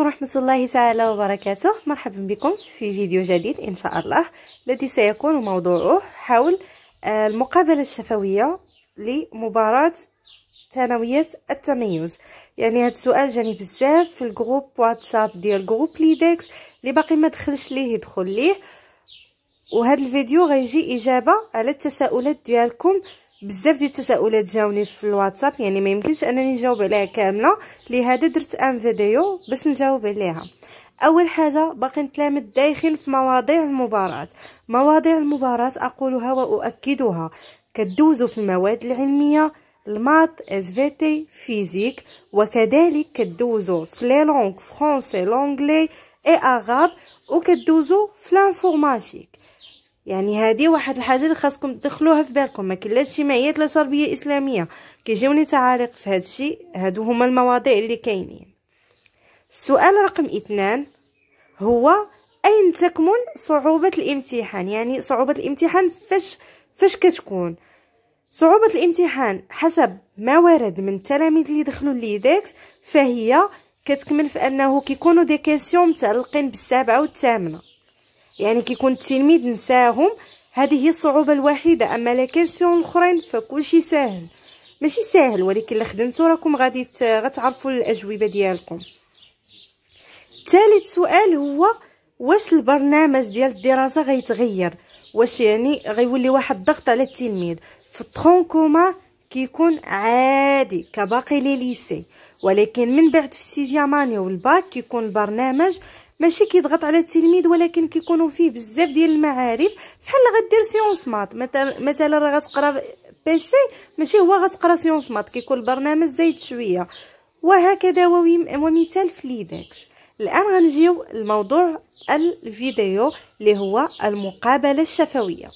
ورحمة الله تعالى وبركاته. مرحبا بكم في فيديو جديد إن شاء الله الذي سيكون موضوعه حول آه، المقابلة الشفوية لمباراة ثانوية التميز. يعني هذا السؤال جاني بزاف في ال groupe واتساب ديال groupe Lydex اللي باقي ما دخلش ليه يدخل ليه. وهذا الفيديو غيجي إجابة على التساؤلات ديالكم بزاف ديال التساؤلات جاوني في الواتساب يعني ما يمكنش أنني نجاوب عليها كاملة لهذا درت une vidéo باش نجاوب عليها. أول حاجة باقي التلامد دايخين في مواضيع المباراة. مواضيع المباراة أقولها وأؤكدها. كدوزوا في المواد العلمية ال maths SVT physique وكذلك كدوزوا في les langues français l'anglais et arabe وكدوزوا في l'informatique يعني هذه واحد الحاجة اللي خاصكم تدخلوها في بالكم. ما كاينش اجتماعيات لا تربيه إسلامية. كيجيوني تعاليق في هذا الشيء. هادو هما المواضيع اللي كاينين. السؤال رقم اثنان هو أين تكمن صعوبة الامتحان؟ يعني صعوبة الامتحان فاش فاش كتكون؟ صعوبة الامتحان حسب ما ورد من التلاميذ اللي دخلوا Lydex فهي كتكمن في أنه كيكونوا des questions متعلقين بالسابعة والثامنة. يعني كيكون التلميذ نساهم هذه هي الصعوبة الوحيدة. أما les questions الاخرين فكلشي ساهل. ماشي ساهل ولكن إلا خدمتو راكم غادي غتعرفوا الأجوبة ديالكم. ثالث سؤال هو واش البرنامج ديال الدراسة غيتغير؟ واش يعني غيولي واحد الضغط على التلميذ؟ في ال tronc commun كيكون عادي كباقي les lycées. ولكن من بعد في ال sixième année وال bac كيكون البرنامج ماشي كيضغط على التلميذ ولكن كيكونوا فيه بزاف ديال المعارف. بحال غدير sciences maths مثلا راه غتقرا PC ماشي هو غتقرا sciences maths كيكون البرنامج زايد شوية. وهكذا ومثال في Lydex الآن غنجيو الموضوع الفيديو اللي هو المقابلة الشفوية.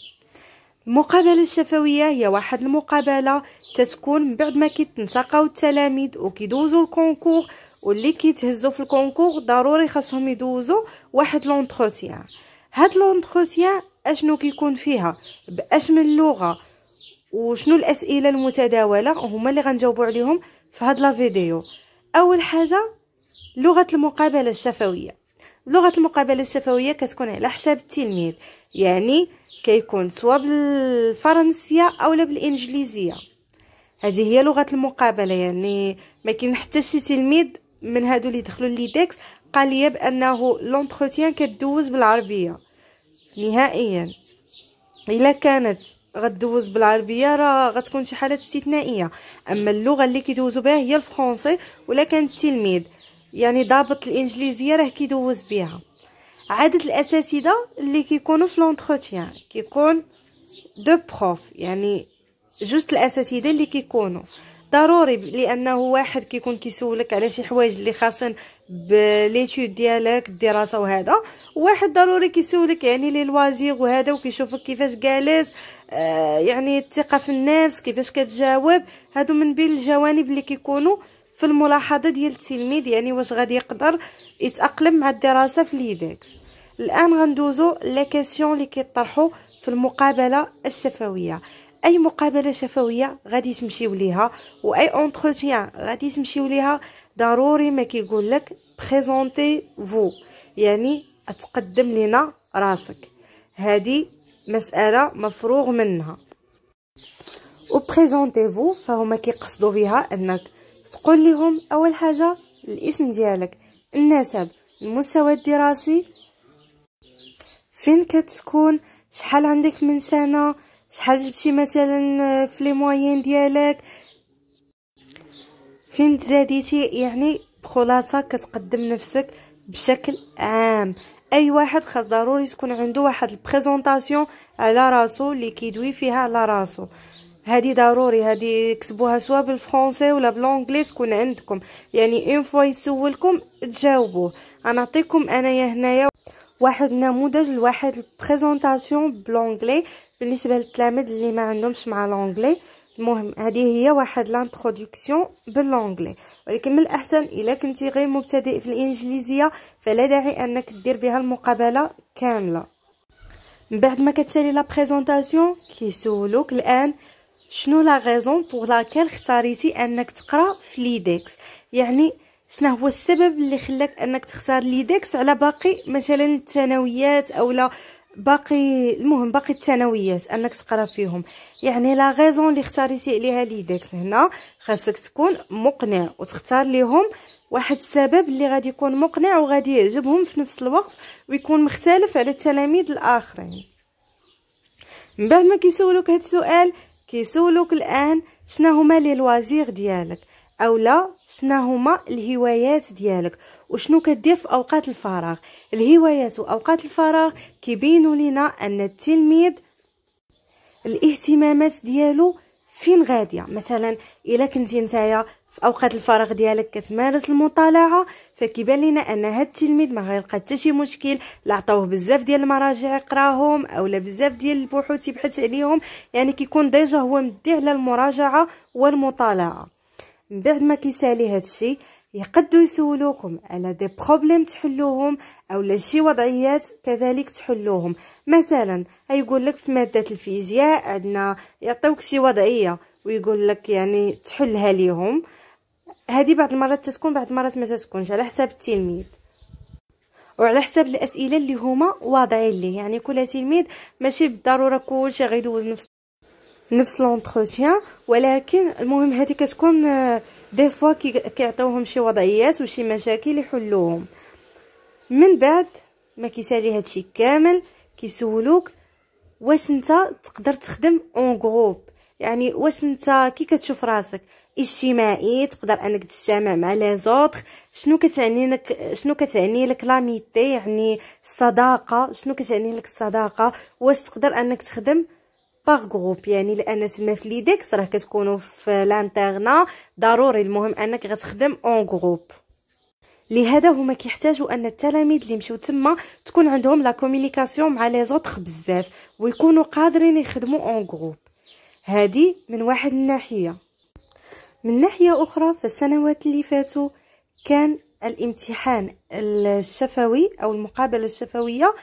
المقابلة الشفوية هي واحد المقابلة تتكون من بعد ما كيتنسقاو التلاميذ وكيدوزوا ال concours واللي كيتهزوا في ال concours ضروري خاصهم يدوزوا واحد l'entretien. هاد l'entretien أشنو كيكون فيها؟ باش من لغة وشنو الأسئلة المتداولة؟ هما اللي غنجاوبوا عليهم في هاد la vidéo. أول حاجة لغة المقابلة الشفوية. لغة المقابلة الشفوية كتكون على حساب التلميذ. يعني كيكون سواء بالفرنسية اولا بالإنجليزية. هذه هي لغة المقابلة. يعني ما كاين حتى شي تلميذ من هادو اللي دخلوا Lydex قال لي بأنه l'entretien كدوز بالعربية. نهائيا. إلا كانت غدوز بالعربية راه غتكون شي حالات استثنائية. أما اللغة اللي كيدوزوا بها هي ال français ولا كان التلميذ يعني ضابط الإنجليزية راه كيدوز بها. عدد الأساتذة اللي كيكونوا في l'entretien كيكون deux profs يعني juste الأساتذة اللي كيكونوا. ضروري لأنه واحد كيكون كيسولك على شي حوايج اللي خاصين ب les études ديالك الدراسة وهذا. واحد ضروري كيسولك يعني les loisirs وهذا وكيشوفك كيفاش جالس آه يعني الثقة في النفس كيفاش كتجاوب. هادو من بين الجوانب اللي كيكونوا في الملاحظة ديال التلميذ يعني واش غادي يقدر يتأقلم مع الدراسة في Lydex الآن غندوزو les questions اللي كيطرحوا في المقابلة الشفوية. أي مقابلة شفوية غادي تمشيو ليها وأي entretien غادي تمشيو ليها ضروري ما كيقول لك présentez-vous يعني تقدم لنا راسك. هذه مسألة مفروغ منها. و présentez-vous فهما كيقصدوا بها أنك تقول لهم أول حاجة الاسم ديالك النسب المستوى الدراسي فين كتكون شحال عندك من سنة شحال جبتي مثلا في les moyennes ديالك؟ فين تزاديتي؟ يعني بخلاصة كتقدم نفسك بشكل عام. أي واحد خاص ضروري تكون عنده واحد ال présentation على راسو اللي كيدوي فيها على راسو. هذه ضروري هذه كتبوها سواء بالفرنسي ولا ب l'anglais تكون عندكم. يعني une fois يسولكم تجاوبوه. غنعطيكم أنايا هنايا واحد نموذج لواحد ال présentation ب l'anglais بالنسبة للتلاميذ اللي ما عندهمش مع l'anglais المهم هذه هي واحد l'introduction ب l'anglais ولكن من الأحسن إلا كنتي غير مبتدئ في الإنجليزية فلا داعي أنك دير بها المقابلة كاملة. من بعد ما كتسالي la présentation كيسولوك الآن شنو la raison pour laquelle اختاريتي أنك تقرأ في ليدكس يعني شنو هو السبب اللي خلاك أنك تختار ليدكس على باقي مثلا الثانويات أو لا باقي المهم باقي الثانويات أنك تقرأ فيهم؟ يعني la raison اللي اختاريتي عليها ليدكس هنا. خاصك تكون مقنع وتختار ليهم. واحد السبب اللي غادي يكون مقنع وغادي يعجبهم في نفس الوقت ويكون مختلف على التلاميذ الآخرين. من بعد ما كيسولوك هاد السؤال كيسولوك الآن شنو هما لي لوازير ديالك. اولا شنو هما الهوايات ديالك؟ وشنو كدير في أوقات الفراغ؟ الهوايات وأوقات الفراغ كيبينوا لنا أن التلميذ الاهتمامات ديالو فين غادية. مثلا إلا كنتي نتايا في أوقات الفراغ ديالك كتمارس المطالعة فكيبان لنا أن هاد التلميذ ما غيلقى حتى شي مشكل لا عطاوه بزاف ديال المراجع يقراهم أولا بزاف ديال البحوث يبحث عليهم يعني كيكون déjà هو مدي على المراجعة والمطالعة. من بعد ما كيسالي هاد الشيء يقدوا يسولوكم على des problèmes تحلوهم أو شي وضعيات كذلك تحلوهم مثلا يقول لك في ماده الفيزياء عندنا يعطيوك شي وضعيه ويقول لك يعني تحلها ليهم هذه بعض المرات تكون بعض المرات ما تكونش على حساب التلميذ وعلى حساب الاسئله اللي هما واضعين ليه يعني كل تلميذ ماشي بالضروره كلشي غيدوز نفس نفس l'entretien ولكن المهم هذه كتكون des fois كيعطيوهم شي وضعيات وشي مشاكل يحلوهم. من بعد ما كيسالي هادشي كامل كيسولوك واش انت تقدر تخدم en groupe يعني واش انت كي كتشوف راسك اجتماعي تقدر انك تجتمع مع les autres شنو كتعني لك شنو كتعني لك l'amitié يعني الصداقة. شنو كتعني لك الصداقة؟ واش تقدر انك تخدم par groupe يعني لأن تما في ليديكس راه كتكونوا في l'internat ضروري المهم انك غتخدم en groupe لهذا هما كيحتاجوا ان التلاميذ اللي مشيو تما تكون عندهم la communication مع les autres بزاف ويكونوا قادرين يخدموا en groupe هذه من واحد الناحيه من ناحيه أخرى في السنوات اللي فاتوا كان الامتحان الشفوي أو المقابله الشفويه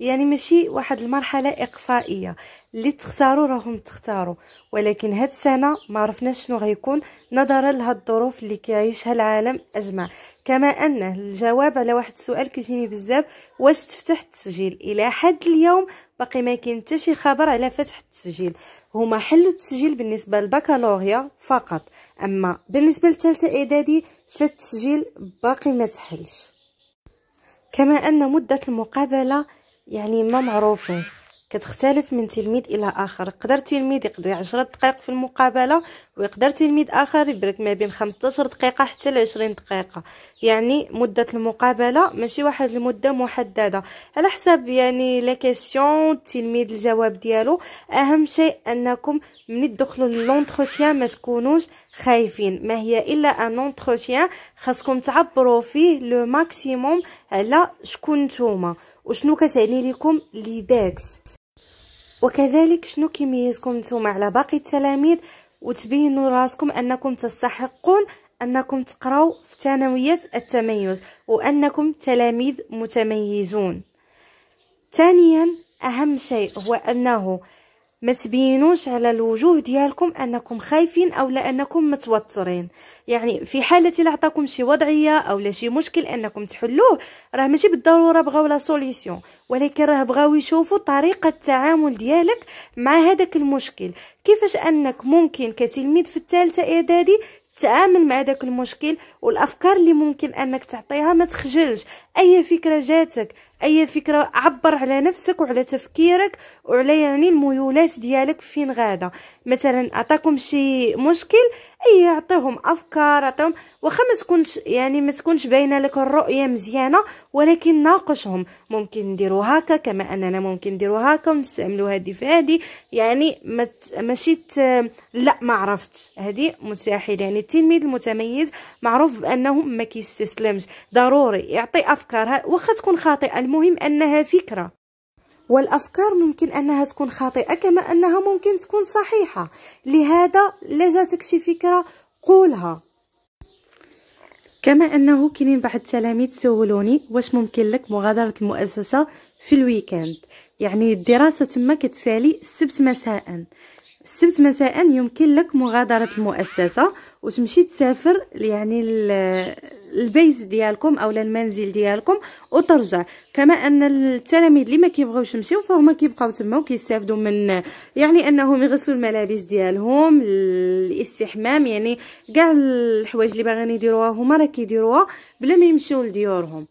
يعني ماشي واحد المرحلة إقصائية. اللي تختاروا راهم تختاروا. ولكن هاد السنة ما عرفناش شنو غيكون نظرا لهاد الظروف اللي كيعيشها العالم أجمع. كما أن الجواب على واحد السؤال كيجيني بزاف واش تفتح التسجيل؟ إلى حد اليوم باقي ما كاين حتى شي خبر على فتح التسجيل. هما حلوا التسجيل بالنسبة للبكالوريا فقط. أما بالنسبة للثالثه إعدادي فالتسجيل باقي ما تحلش. كما أن مدة المقابلة يعني ما معروفاش كتختلف من تلميذ إلى آخر. يقدر تلميذ يقضي 10 دقائق في المقابلة ويقدر تلميذ آخر يبرك ما بين 15 دقيقة حتى ل 20 دقيقة. يعني مدة المقابلة ماشي واحد المدة محددة. على حسب يعني la question التلميذ الجواب ديالو. أهم شيء أنكم من تدخلوا l'entretien ما تكونوش خايفين. ما هي إلا ان entretien خاصكم تعبروا فيه le maximum على شكون نتوما. وشنو كتعني لكم ليداكس وكذلك شنو كيميزكم نتوما على باقي التلاميذ وتبينوا راسكم أنكم تستحقون أنكم تقراو في ثانوية التميز وأنكم تلاميذ متميزون. ثانيا أهم شيء هو أنه ما تبينوش على الوجوه ديالكم أنكم خايفين أو لانكم متوترين. يعني في حالة الا عطاكم شي وضعية أو لا شي مشكل أنكم تحلوه راه ماشي بالضرورة بغاو لا سوليسيون ولكن راه بغاو يشوفوا طريقة التعامل ديالك مع هذاك المشكل. كيفاش أنك ممكن كتلميذ في الثالثة إعدادي تعامل مع داك المشكل؟ والأفكار اللي ممكن أنك تعطيها ما تخجلش. أي فكرة جاتك أي فكرة عبر على نفسك وعلى تفكيرك وعلى يعني الميولات ديالك فين غادة. مثلا عطاكم شي مشكل أي عطيهم أفكار عطيهم واخا ما تكونش يعني ما تكونش باينة لك الرؤية مزيانة ولكن ناقشهم. ممكن نديروا هكا كما أننا ممكن نديروا هكا ونستعملوا هذه في هذه يعني ماشي لا ما عرفتش. هذه مستحيل يعني التلميذ المتميز معروف بأنه ما كيستسلمش. ضروري يعطي افكار واخا تكون خاطئة. المهم أنها فكرة. والأفكار ممكن أنها تكون خاطئة كما أنها ممكن تكون صحيحة. لهذا لا جاتك شي فكرة قولها. كما أنه كاينين بعض التلاميذ سولوني واش ممكن لك مغادرة المؤسسة في الويكاند. يعني الدراسة تما كتسالي السبت مساء. السبت مساء يمكن لك مغادرة المؤسسة وتمشي تسافر يعني البيت ديالكم أو المنزل ديالكم وترجع. كما أن التلاميذ اللي ما كيبغيوش يمشيو فهما كيبقاو تما وكيستافدوا من يعني أنهم يغسلوا الملابس ديالهم الاستحمام يعني كاع الحوايج اللي باغيين يديروها هما راه كيديروها بلا ما يمشيو لديورهم.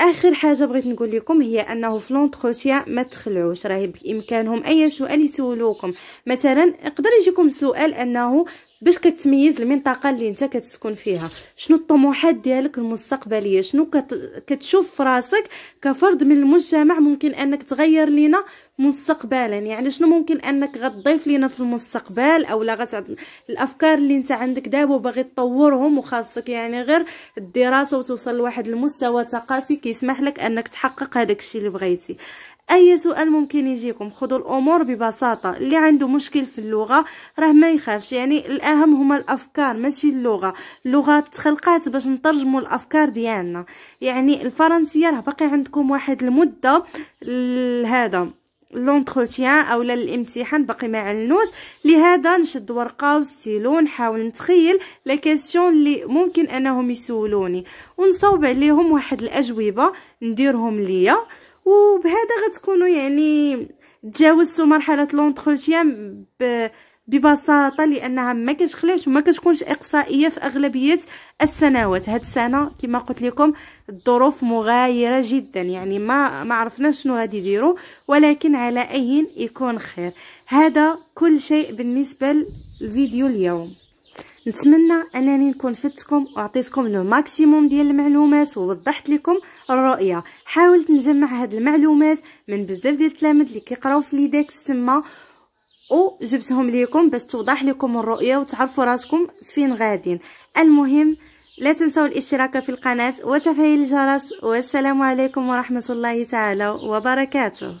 آخر حاجة بغيت نقول لكم هي أنه في l'entretien ما تخلعوش راه بإمكانهم أي سؤال يسولوكم. مثلا يقدر يجيكم سؤال أنه باش كتميز المنطقة اللي انت كتسكن فيها. شنو الطموحات ديالك المستقبلية؟ شنو كت... كتشوف في راسك كفرد من المجتمع ممكن انك تغير لينا مستقبلا؟ يعني شنو ممكن انك غتضيف لينا في المستقبل أو لا غت الأفكار اللي انت عندك دابا وباغي تطورهم وخاصك يعني غير الدراسة وتوصل لواحد المستوى ثقافي كيسمح لك انك تحقق هذاك الشيء اللي بغيتي. أي سؤال ممكن يجيكم خذوا الأمور ببساطة. اللي عنده مشكل في اللغة راه ما يخافش. يعني الأهم هما الأفكار ماشي اللغة. اللغة تخلقات باش نترجموا الأفكار ديالنا. يعني الفرنسية راه باقي عندكم واحد المدة لهذا l'entretien أو الامتحان باقي ما علنوش لهذا نشد ورقة وستيلو نحاول نتخيل les questions اللي ممكن أنهم يسولوني. ونصوب عليهم واحد الأجوبة نديرهم ليا. وبهذا غتكونوا يعني تجاوزتوا مرحلة l'entretien ببساطة لأنها ما كتخلعش وما كتكونش إقصائية في أغلبية السنوات. هاد السنة كما قلت لكم الظروف مغايرة جدا. يعني ما ما عرفناش شنو غادي يديروا ولكن على أي يكون خير. هذا كل شيء بالنسبة للفيديو اليوم. نتمنى أنني نكون فدتكم وعطيتكم le maximum ديال المعلومات ووضحت لكم الرؤية. حاولت نجمع هاد المعلومات من بزاف ديال التلاميذ اللي كيقراو في ليدكس تما وجبتهم ليكم باش توضح لكم الرؤية وتعرفوا راسكم فين غادين المهم لا تنسوا الاشتراك في القناة وتفعيل الجرس والسلام عليكم ورحمة الله تعالى وبركاته.